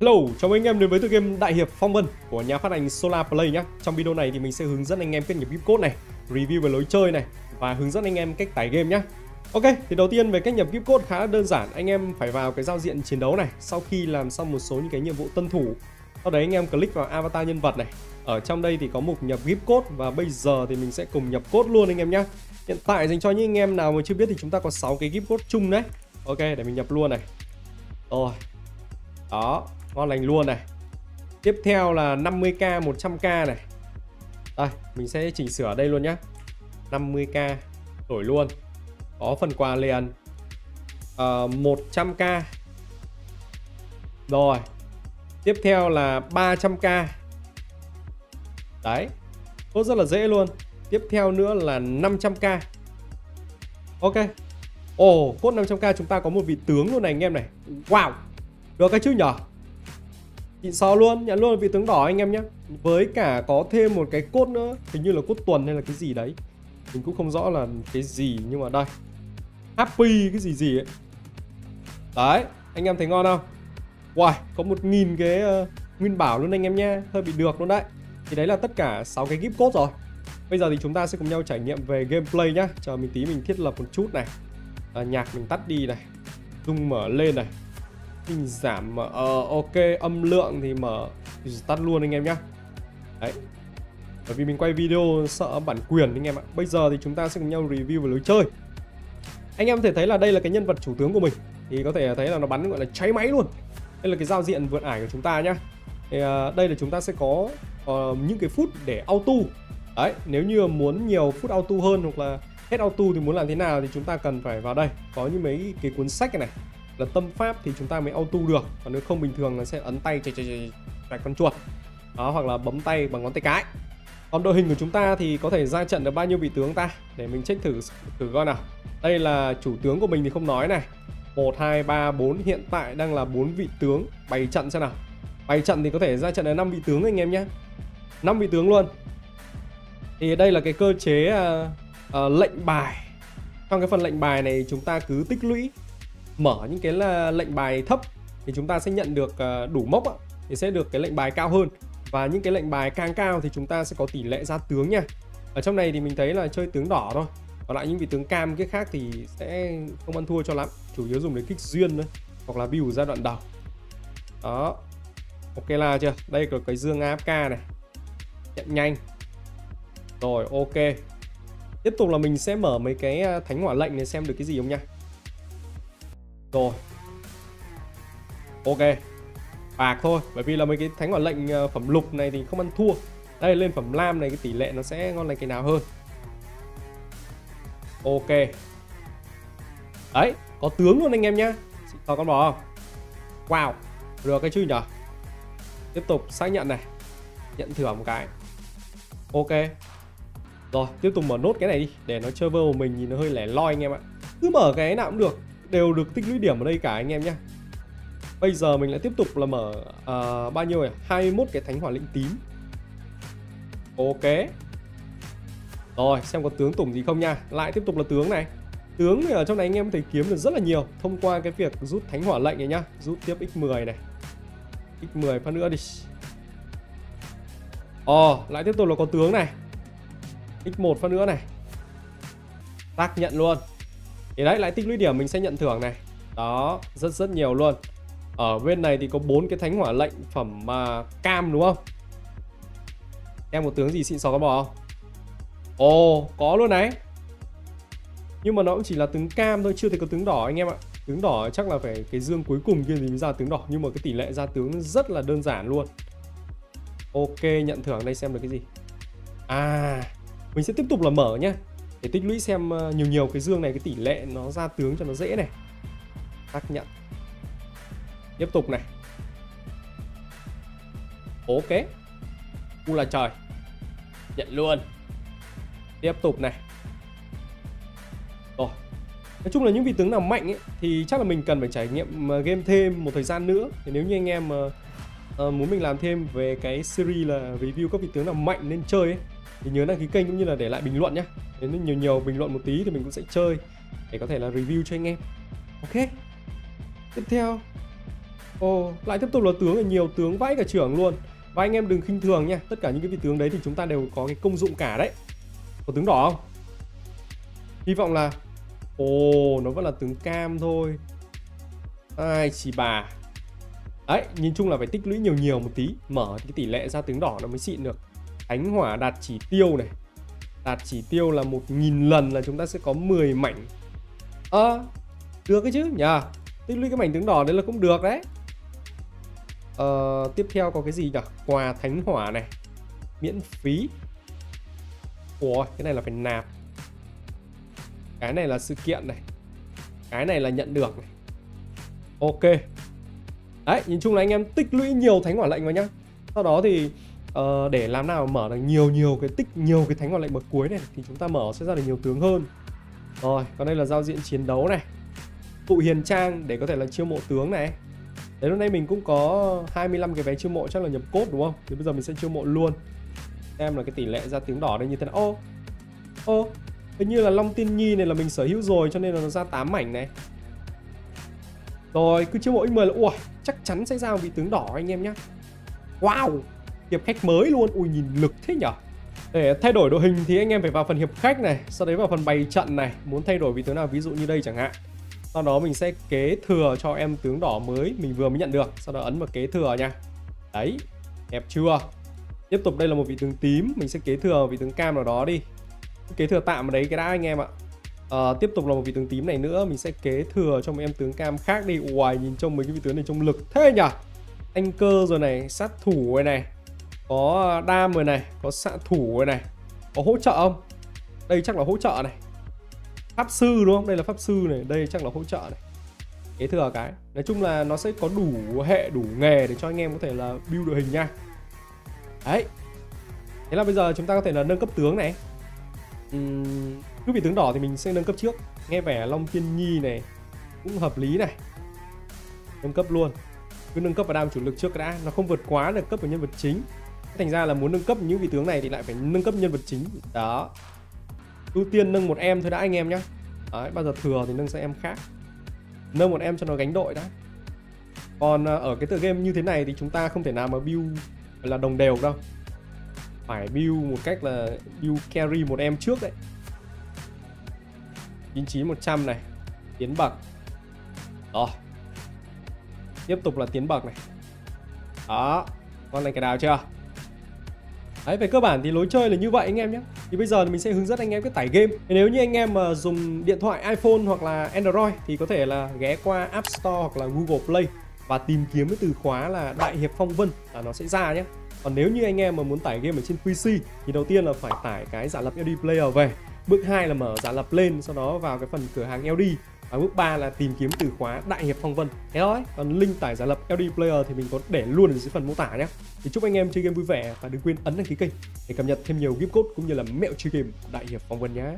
Hello, chào mừng anh em đến với tựa game Đại hiệp Phong Vân của nhà phát hành Solar Play nhé. Trong video này thì mình sẽ hướng dẫn anh em kết nhập gift code này, review về lối chơi này và hướng dẫn anh em cách tải game nhé. Ok, thì đầu tiên về cách nhập gift code khá là đơn giản, anh em phải vào cái giao diện chiến đấu này. Sau khi làm xong một số những cái nhiệm vụ tân thủ, sau đấy anh em click vào avatar nhân vật này. Ở trong đây thì có mục nhập gift code và bây giờ thì mình sẽ cùng nhập code luôn anh em nhé. Hiện tại dành cho những anh em nào mà chưa biết thì chúng ta có 6 cái gift code chung đấy. Ok, để mình nhập luôn này. Rồi. Đó, ngon lành luôn này. Tiếp theo là 50k 100k này. Đây mình sẽ chỉnh sửa đây luôn nhá. 50k đổi luôn. Có phần quà liền. Ờ, uh, 100k rồi. Tiếp theo là 300k đấy. Tốt rất là dễ luôn. Tiếp theo nữa là 500k ok. Ồ oh, cốt 500k chúng ta có một vị tướng luôn này anh em này. Wow. Được cái chứ nhở? Xịn sò luôn, nhận luôn vị tướng đỏ anh em nhé Với cả có thêm một cái cốt nữa Hình như là cốt tuần hay là cái gì đấy. Mình cũng không rõ là cái gì nhưng mà đây. Happy cái gì gì ấy. Đấy, anh em thấy ngon không? Wow, có một nghìn cái uh, nguyên bảo luôn anh em nha Hơi bị được luôn đấy. Thì đấy là tất cả 6 cái gift code rồi. Bây giờ thì chúng ta sẽ cùng nhau trải nghiệm về gameplay nhá. Chờ mình tí mình thiết lập một chút này. À, Nhạc mình tắt đi này. Dung mở lên này mình giảm uh, ok âm lượng thì mở thì tắt luôn anh em nhá. Đấy. Bởi vì mình quay video sợ bản quyền anh em ạ. Bây giờ thì chúng ta sẽ cùng nhau review về lối chơi. Anh em có thể thấy là đây là cái nhân vật chủ tướng của mình. Thì có thể thấy là nó bắn gọi là cháy máy luôn. Đây là cái giao diện vượt ải của chúng ta nhá. Thì, uh, đây là chúng ta sẽ có uh, những cái phút để auto. Đấy nếu như muốn nhiều phút auto hơn hoặc là hết auto thì muốn làm thế nào thì chúng ta cần phải vào đây. Có như mấy cái cuốn sách này, này là tâm pháp thì chúng ta mới auto được. Còn nếu không bình thường là sẽ ấn tay chạy chạy chạy chạy con chuột. Đó hoặc là bấm tay bằng ngón tay cái. Còn đội hình của chúng ta thì có thể ra trận được bao nhiêu vị tướng ta? Để mình check thử thử coi nào. Đây là chủ tướng của mình thì không nói này. 1, 2, 3, 4 hiện tại đang là 4 vị tướng. Bày trận xem nào. Bày trận thì có thể ra trận được 5 vị tướng anh em nhé. 5 vị tướng luôn. Thì đây là cái cơ chế uh, uh, lệnh bài. Trong cái phần lệnh bài này chúng ta cứ tích lũy mở những cái là lệnh bài thấp thì chúng ta sẽ nhận được ờ, đủ mốc thì sẽ được cái lệnh bài cao hơn. Và những cái lệnh bài càng cao thì chúng ta sẽ có tỷ lệ ra tướng nha. Ở trong này thì mình thấy là chơi tướng đỏ thôi. Còn lại những vị tướng cam cái khác thì sẽ không ăn thua cho lắm. Chủ yếu dùng để kích duyên thôi, hoặc là build giai đoạn đầu. Đó. Ok là chưa? Đây là cái dương AFK này. Nhận nhanh. Rồi, ok. Tiếp tục là mình sẽ mở mấy cái ờ, thánh hỏa lệnh để xem được cái gì không nha rồi. Ok. Bạc thôi, Bởi vì là mấy cái thánh hỏa lệnh ờ, phẩm lục này thì không ăn thua. Đây, lên phẩm lam này, cái tỷ lệ nó sẽ ngon lành cái nào hơn? Ok. Đấy, Có tướng luôn anh em nhá. Có con bò không? Wow Được cái chứ nhở? Tiếp tục xác nhận này. Nhận thưởng một cái. Ok. Rồi, tiếp tục mở nốt cái này đi, Để nó chơi vơ của mình nhìn nó hơi lẻ loi anh em ạ. Cứ mở cái nào cũng được đều được tích lũy điểm ở đây cả anh em nhé Bây giờ mình lại tiếp tục là mở uh, bao nhiêu này 21 cái thánh hỏa lệnh tím. Ok. Rồi xem có tướng tủng gì không nha. Lại tiếp tục là tướng này. Tướng thì ở trong này anh em có thể kiếm được rất là nhiều Thông qua cái việc rút thánh hỏa lệnh này nhá. Rút tiếp x10 này. X10 phát nữa đi. Ồ lại tiếp tục là có tướng này. X1 phát nữa này. Tác nhận luôn thì đấy lại tích lũy điểm mình sẽ nhận thưởng này. Đó rất rất nhiều luôn. Ở bên này thì có bốn cái thánh hỏa lệnh phẩm uh, cam đúng không? Em một tướng gì xịn sò có bò không? Ồ có luôn đấy nhưng mà nó cũng chỉ là tướng cam thôi chưa thấy có tướng đỏ anh em ạ. Tướng đỏ chắc là phải cái dương cuối cùng kia thì mới ra tướng đỏ nhưng mà cái tỷ lệ ra tướng rất là đơn giản luôn. Ok nhận thưởng đây xem được cái gì. À mình sẽ tiếp tục là mở nhá để tích lũy xem ờ, nhiều nhiều cái dương này cái tỷ lệ nó ra tướng cho nó dễ này. Xác nhận. Tiếp tục này. Ok. U là trời. Nhận luôn. Tiếp tục này. Rồi. Nói chung là những vị tướng nào mạnh ấy, thì chắc là mình cần phải trải nghiệm ờ, game thêm một thời gian nữa. Thì nếu như anh em uh, muốn mình làm thêm về cái series là review các vị tướng nào mạnh nên chơi ấy thì nhớ đăng ký kênh cũng như là để lại bình luận nhé nếu nhiều nhiều bình luận một tí thì mình cũng sẽ chơi để có thể là review cho anh em. Ok. Tiếp theo. Ồ, lại tiếp tục là tướng là nhiều tướng vãi cả trưởng luôn. Và anh em đừng khinh thường nha Tất cả những cái vị tướng đấy thì chúng ta đều có cái công dụng cả đấy. Có tướng đỏ không? Hy vọng là Ồ, nó vẫn là tướng cam thôi. Ai chỉ bà. Đấy, nhìn chung là phải tích lũy nhiều nhiều một tí Mở cái tỷ lệ ra tướng đỏ nó mới xịn được. Thánh hỏa đạt chỉ tiêu này. Đạt chỉ tiêu là 1.000 lần là chúng ta sẽ có 10 mảnh. Ơ, à, được cái chứ? Nhờ. Tích lũy cái mảnh tướng đỏ đấy là cũng được đấy. Ờ, tiếp theo có cái gì nhỉ? Quà thánh hỏa này. Miễn phí. Ủa, cái này là phải nạp. Cái này là sự kiện này. Cái này là nhận được này. Ok. Đấy, nhìn chung là anh em tích lũy nhiều thánh hỏa lệnh vào nhá. Sau đó thì Ờ, để làm nào mở được nhiều nhiều cái tích nhiều cái thánh hỏa lệnh bậc cuối này Thì chúng ta mở sẽ ra được nhiều tướng hơn. Rồi, còn đây là giao diện chiến đấu này. Tụ hiền trang để có thể là chiêu mộ tướng này. Đấy lúc nay mình cũng có 25 cái vé chiêu mộ chắc là nhập cốt đúng không? Thì bây giờ mình sẽ chiêu mộ luôn. Em là cái tỷ lệ ra tiếng đỏ đây như thế nào. Ô Ô Hình như là Long Tiên Nhi này là mình sở hữu rồi cho nên là nó ra 8 mảnh này. Rồi cứ chiêu mộ X10 là Ui chắc chắn sẽ ra một vị tướng đỏ anh em nhé Wow! Hiệp khách mới luôn. Ui nhìn lực thế nhở? Để thay đổi đội hình thì anh em phải vào phần hiệp khách này Sau đấy vào phần bày trận này. Muốn thay đổi vị tướng nào? Ví dụ như đây chẳng hạn. Sau đó mình sẽ kế thừa cho em tướng đỏ mới mình vừa mới nhận được. Sau đó ấn vào kế thừa nha. Đấy đẹp chưa? Tiếp tục đây là một vị tướng tím mình sẽ kế thừa vị tướng cam nào đó đi. Kế thừa tạm ở đấy cái đã anh em ạ. À, tiếp tục là một vị tướng tím này nữa mình sẽ kế thừa cho một em tướng cam khác đi. Uầy nhìn trông mấy cái vị tướng này trông lực thế nhỉ anh cơ rồi này sát thủ rồi này có đam rồi này có xạ thủ rồi này. Có hỗ trợ không? Đây chắc là hỗ trợ này. Pháp sư đúng không? Đây là pháp sư này đây chắc là hỗ trợ này. Kế thừa cái. Nói chung là nó sẽ có đủ hệ đủ nghề để cho anh em có thể là build đội hình nha. Đấy. Thế là bây giờ chúng ta có thể là nâng cấp tướng này. Uhm, cứ vị tướng đỏ thì mình sẽ nâng cấp trước. Nghe vẻ long Thiên nhi này cũng hợp lý này. Nâng cấp luôn. Cứ nâng cấp vào đam chủ lực trước đã. Nó không vượt quá được cấp vào nhân vật chính thành ra là muốn nâng cấp những vị tướng này thì lại phải nâng cấp nhân vật chính. Đó. Ưu tiên nâng một em thôi đã anh em nhé Đấy, bao giờ thừa thì nâng sang em khác. Nâng một em cho nó gánh đội đã. Còn à, ở cái tựa game như thế này thì chúng ta không thể nào mà build là đồng đều đâu. Phải build một cách là build carry một em trước đấy. 99 100 này tiến bậc. Rồi tiếp tục là tiến bậc này. Đó. Con này cái đào chưa? Đấy, về cơ bản thì lối chơi là như vậy anh em nhé. Thì bây giờ thì mình sẽ hướng dẫn anh em cái tải game. Thì Nếu như anh em mà dùng điện thoại iPhone hoặc là Android Thì có thể là ghé qua App Store hoặc là Google Play Và tìm kiếm cái từ khóa là Đại Hiệp Phong Vân là nó sẽ ra nhé. Còn nếu như anh em mà muốn tải game ở trên PC Thì đầu tiên là phải tải cái giả lập LD Player về. Bước 2 là mở giả lập lên Sau đó vào cái phần cửa hàng LD và bước 3 là tìm kiếm từ khóa Đại Hiệp Phong Vân. Thế thôi, Còn link tải giả lập LD Player thì mình có để luôn ở dưới phần mô tả nhé. Thì chúc anh em chơi game vui vẻ và đừng quên ấn đăng ký kênh để cập nhật thêm nhiều gift code cũng như là mẹo chơi game Đại Hiệp Phong Vân nhé